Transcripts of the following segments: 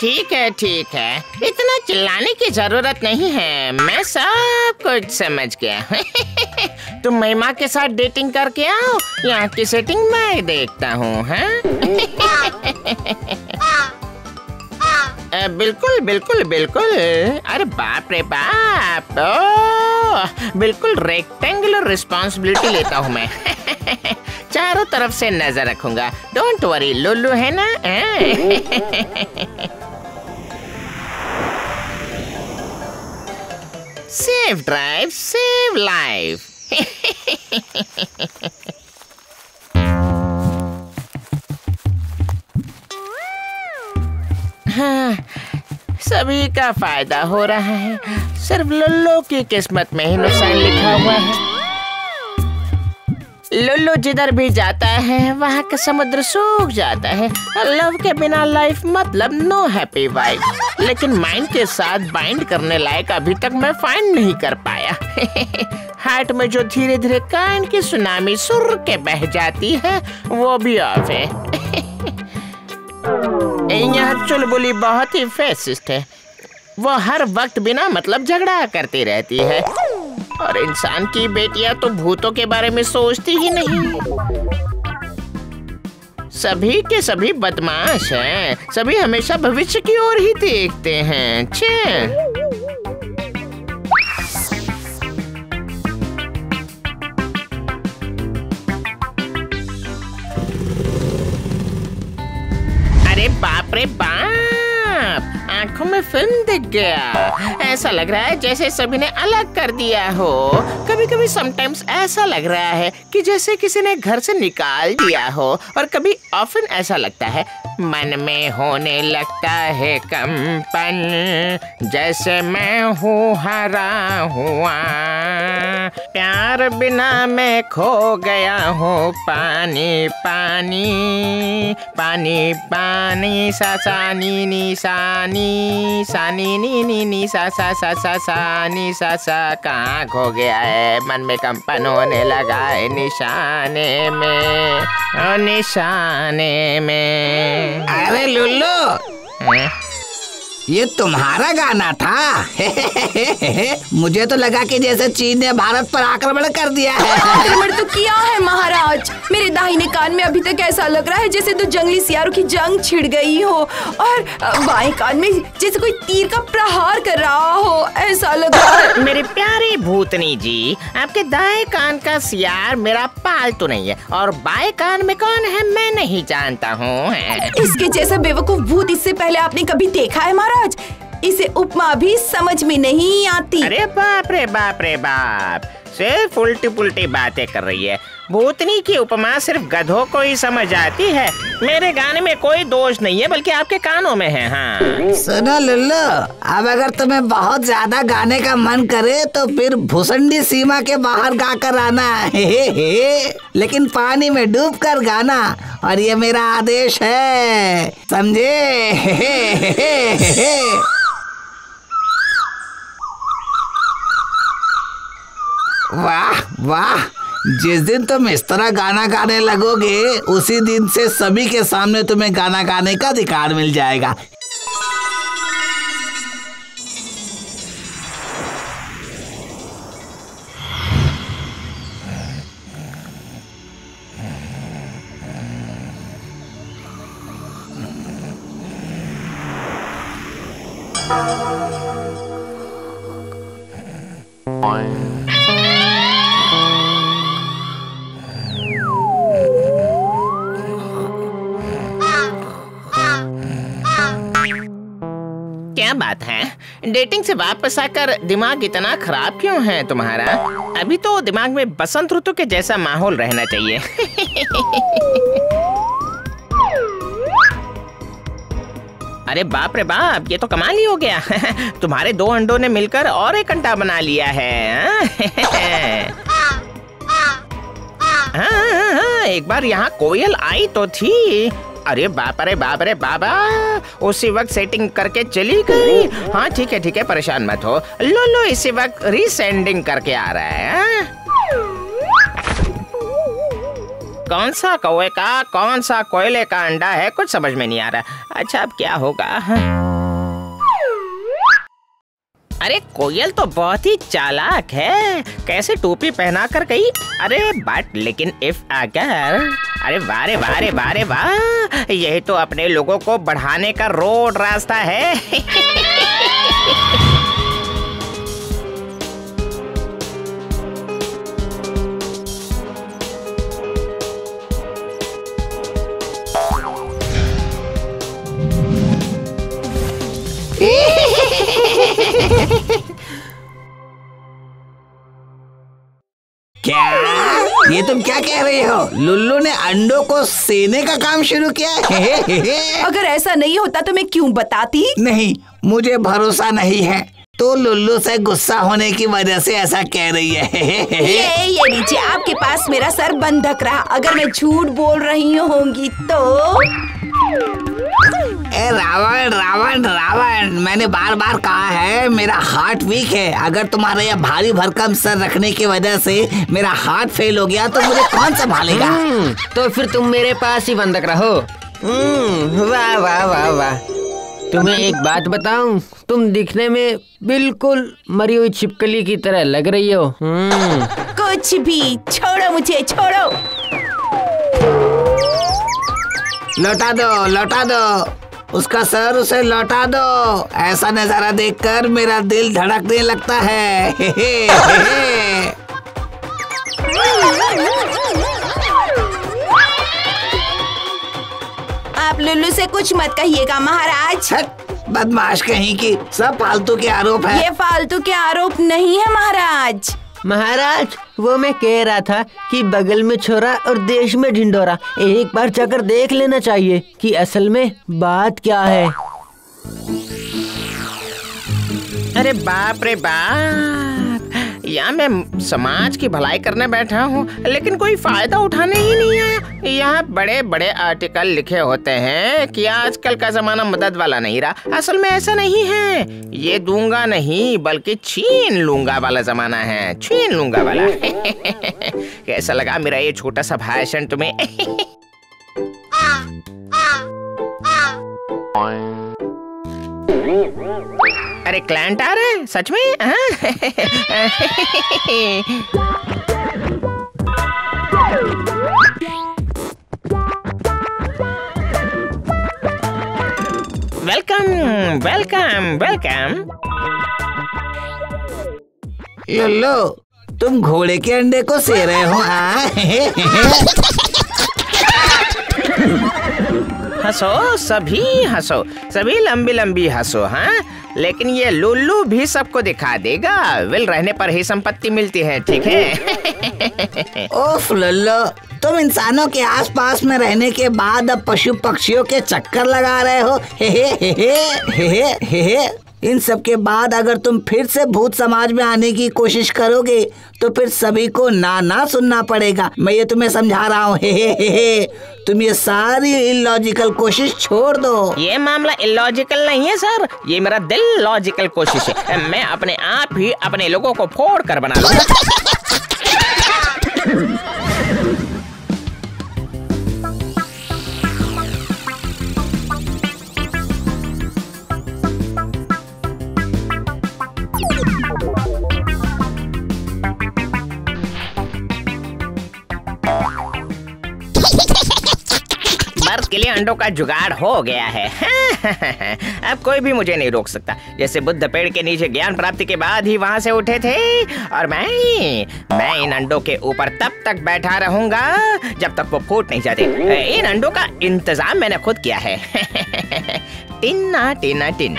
ठीक है ठीक है। इतना चिल्लाने की ज़रूरत नहीं है। मैं सब कुछ समझ गया। तुम महिमा के साथ डेटिंग करके आओ। यहाँ की सेटिंग मैं देखता हूँ? बिल्कुल बिल्कुल बिल्कुल। अरे बाप रे बाप। ओ, बिल्कुल रेक्टेंगुलर रिस्पॉन्सिबिलिटी लेता हूँ मैं। चारों तरफ़ से नज़र रखूँगा। डोंट वरी लुल्लू है ना? सेव ड्राइव सेव लाइफ हाँ, सभी का फ़ायदा हो रहा है। सिर्फ़ लल्लो की किस्मत में ही नुकसान लिखा हुआ है। लुल्लू जिधर भी जाता है, वहाँ का समुद्र सूख जाता है। लव के बिना लाइफ मतलब नो हैप्पी वाइफ लेकिन माइंड के साथ बाइंड करने लायक अभी तक मैं फाइंड नहीं कर पाया। हार्ट में जो धीरे धीरे कान की सुनामी सुर के बह जाती है, वो भी ऑफ़ है। यहाँ चुलबुली बहुत ही फेसिस्ट है। वो हर वक्त बिना मतलब झगड़ा करती रहती है। और इंसान की बेटियाँ तो भूतों के बारे में सोचती ही नहीं। सभी के सभी बदमाश हैं। सभी हमेशा भविष्य की ओर ही देखते हैं। छे। बाप आँखों में फ़िल्म दिख गया। ऐसा लग रहा है जैसे सभी ने अलग कर दिया हो। कभी कभी समटाइम्स ऐसा लग रहा है कि जैसे किसी ने घर से निकाल दिया हो और कभी ऑफिन ऐसा लगता है। मन में होने लगता है कंपन, जैसे मैं हूँ हरा हुआ। प्यार बिना मैं खो गया हूँ, पानी पानी पानी पानी सा सा नी नी सा नी नी नी सा सा सा सा सा नी सा सा कहाँ खो गया है। मन में कंपन होने लगा है निशाने में निशाने में। अरे लुल्लू हैं? ये तुम्हारा गाना था। मुझे तो लगा कि जैसे चीन ने भारत पर आक्रमण कर दिया है। आक्रमण तो किया है महाराज। मेरे दाहिने कान में अभी तक ऐसा लग रहा है जैसे दो जंगली सियारों की जंग छिड़ गई हो। और बाएँ कान में जैसे कोई तीर का प्रहार कर रहा हो ऐसा लग रहा है। मेरे प्यारे भूतनी जी आपके दाएँ कान का सियार मेरा पालतू नहीं है और बाएँ कान में कौन है मैं नहीं जानता हूँ। इसके जैसा बेवकूफ़ भूत इससे पहले आपने कभी देखा है महाराज? इसे उपमा भी समझ में नहीं आती। अरे बाप रे बाप रे बाप। सिर्फ़ उल्टी पुल्टी बातें कर रही है। भूतनी की उपमा सिर्फ़ गधों को ही समझ आती है। मेरे गाने में कोई दोष नहीं है बल्कि आपके कानों में है हाँ। सुनो लुल्लू अब अगर तुम्हें बहुत ज़्यादा गाने का मन करे तो फिर भूसंडी सीमा के बाहर गाकर आना। हे हे हे। लेकिन पानी में डूब कर गाना और ये मेरा आदेश है। समझे हे हे हे हे हे। वाह वाह। जिस दिन तुम इस तरह गाना गाने लगोगे, उसी दिन से सभी के सामने तुम्हें गाना गाने का अधिकार मिल जाएगा। क्या बात है। डेटिंग से वापस आकर दिमाग इतना खराब क्यों है तुम्हारा? अभी तो दिमाग में बसंत ऋतु के जैसा माहौल रहना चाहिए। अरे बाप रे बाप ये तो कमाल ही हो गया। तुम्हारे दो अंडों ने मिलकर और एक अंडा बना लिया है। हाँ? हाँ, हाँ, हाँ, एक बार यहाँ कोयल आई तो थी। अरे बाप अरे बाप, अरे बाबा। उसी वक्त सेटिंग करके चली गई। हाँ ठीक है ठीक है, परेशान मत हो। लो लो, इसी वक्त रीसेंडिंग करके आ रहा है हाँ? कौन सा कौए का, कौन सा कोयले का अंडा है? कुछ समझ में नहीं आ रहा। अच्छा अब क्या होगा हाँ? अरे, कोयल तो बहुत ही चालाक है। कैसे टोपी पहना कर गई? अरे बट लेकिन इफ़ अगर अरे वाह रे वाह रे वाह रे वाह। यही तो अपने लोगों को बढ़ाने का रोड रास्ता है। ये तुम क्या कह रही हो? लुल्लू ने अंडों को सेने का काम शुरू किया हे। अगर ऐसा नहीं होता तो मैं क्यों बताती? नहीं मुझे भरोसा नहीं है। तो लुल्लू से गुस्सा होने की वजह से ऐसा कह रही है। ये ये लीजिए आपके पास मेरा सर बंधक रहा। अगर मैं झूठ बोल रही होंगी तो? ए रावण रावण रावण मैंने बार बार कहा है मेरा हार्ट वीक है। अगर तुम्हारा यह भारी भरकम सर रखने की वजह से मेरा हार्ट फेल हो गया तो मुझे कौन संभालेगा? हम्म, तो फिर तुम मेरे पास ही बंधक रहो। हम्म, वाह वाह वाह वाह। तुम्हें एक बात बताऊँ तुम दिखने में बिल्कुल मरी हुई छिपकली की तरह लग रही हो। हम्म, कुछ भी छोड़ो मुझे छोड़ो। लौटा दो लौटा दो। उसका सर उसे लौटा दो। ऐसा नज़ारा देखकर मेरा दिल धड़कने लगता है। हे हे हे हे। आप लुल्लू से कुछ मत कहिएगा महाराज। बदमाश कहीं की। सब फालतू के आरोप है। ये फालतू के आरोप नहीं है महाराज। महाराज, वो मैं कह रहा था कि बगल में छोरा और देश में ढिंडोरा, एक बार जाकर देख लेना चाहिए कि असल में बात क्या है। अरे बाप रे बाप। यहाँ मैं समाज की भलाई करने बैठा हूँ लेकिन कोई फ़ायदा उठाने ही नहीं आया। यहाँ बड़े बड़े आर्टिकल लिखे होते हैं कि आजकल का जमाना मदद वाला नहीं रहा। असल में ऐसा नहीं है। ये दूँगा नहीं बल्कि छीन लूँगा वाला जमाना है। छीन लूँगा वाला। कैसा लगा मेरा ये छोटा सा भाषण तुम्हें? अरे क्लाइंट आ रहे हैं सच में? वेलकम वेलकम वेलकम लल्लो तुम घोड़े के अंडे को से रहे हो हाँ? हंसो सभी हंसो। सभी लंबी लंबी हंसो हाँ? लेकिन ये लुल्लू भी सबको दिखा देगा। विल रहने पर ही संपत्ति मिलती है ठीक है? ओफ लल्लो तुम इंसानों के आसपास में रहने के बाद अब पशु पक्षियों के चक्कर लगा रहे हो। हे हे हे हे हे हे, हे, हे। इन सब के बाद अगर तुम फिर से भूत समाज में आने की कोशिश करोगे तो फिर सभी को ना ना सुनना पड़ेगा। मैं ये तुम्हें समझा रहा हूँ। तुम ये सारी इलॉजिकल कोशिश छोड़ दो। ये मामला इलॉजिकल नहीं है सर ये मेरा दिल लॉजिकल कोशिश है। मैं अपने आप ही अपने लोगों को फोड़ कर बना लूँगा। लिए अंडों का जुगाड़ हो गया है। अब कोई भी मुझे नहीं रोक सकता। जैसे बुद्ध पेड़ के नीचे ज्ञान प्राप्ति के बाद ही वहाँ से उठे थे। और मैं मैं इन अंडों के ऊपर तब तक बैठा रहूँगा, जब तक वो फूट नहीं जाते। इन अंडों का इंतज़ाम मैंने खुद किया है। टिन्ना टिन्ना टिन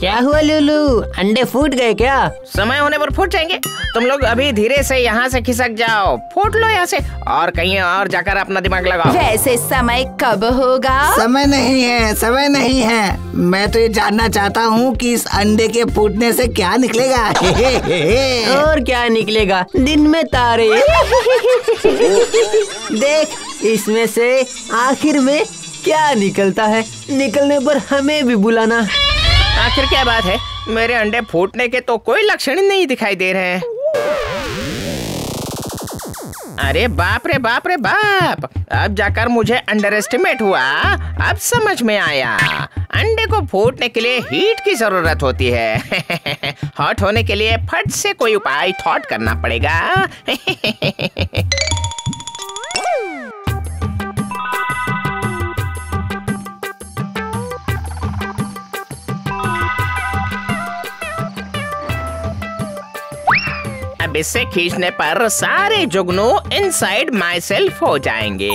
क्या हुआ लुलू? अंडे फूट गए क्या? समय होने पर फूट जाएँगे। तुम लोग अभी धीरे से यहाँ से खिसक जाओ। फूट लो यहाँ से और कहीं और जाकर अपना दिमाग लगाओ। वैसे समय कब होगा? समय नहीं है समय नहीं है। मैं तो ये जानना चाहता हूँ कि इस अंडे के फूटने से क्या निकलेगा। हे हे हे हे। और क्या निकलेगा? दिन में तारे। देख इसमें से आखिर में क्या निकलता है? निकलने पर हमें भी बुलाना। आखिर क्या बात है? मेरे अंडे फूटने के तो कोई लक्षण नहीं दिखाई दे रहे हैं। अरे बाप रे बाप रे, बाप! अब जाकर मुझे अंडर एस्टिमेट हुआ। अब समझ में आया। अंडे को फूटने के लिए हीट की ज़रूरत होती है। हॉट होने के लिए फट से कोई उपाय थॉट करना पड़ेगा। अब इससे खींचने पर सारे जुगनू इनसाइड माई सेल्फ हो जाएँगे।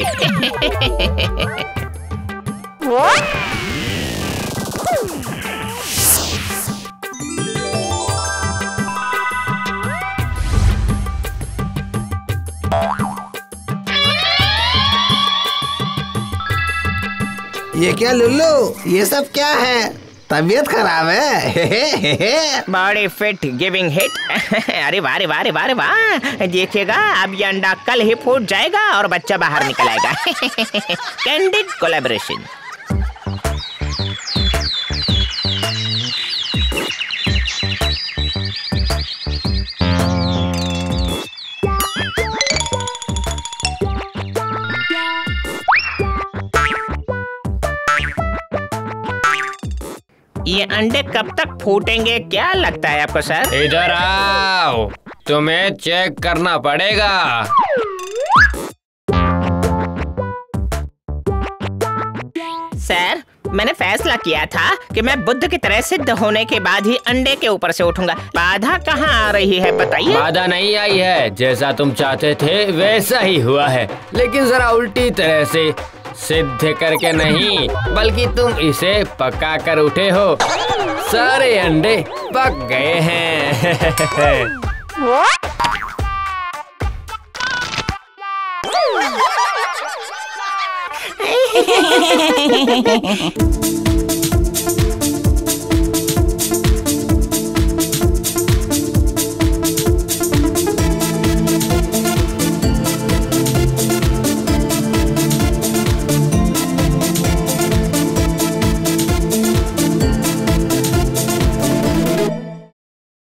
ये क्या लुल्लू? ये सब क्या है? तबीयत खराब है। बॉडी फिट गिविंग हिट अरे वाह रे वाह रे वाह रे वाह। देखिएगा, अब ये अंडा कल ही फूट जाएगा और बच्चा बाहर निकल आएगा। कैंडिड कोलेबोरेशन ये अंडे कब तक फूटेंगे? क्या लगता है आपको सर? इधर आओ। तुम्हें चेक करना पड़ेगा। सर मैंने फैसला किया था कि मैं बुद्ध की तरह सिद्ध होने के बाद ही अंडे के ऊपर से उठूँगा। बाधा कहाँ आ रही है बताइए? बाधा नहीं आई है। जैसा तुम चाहते थे वैसा ही हुआ है। लेकिन जरा उल्टी तरह से सिद्ध करके नहीं बल्कि तुम इसे पका कर उठे हो। सारे अंडे पक गए हैं।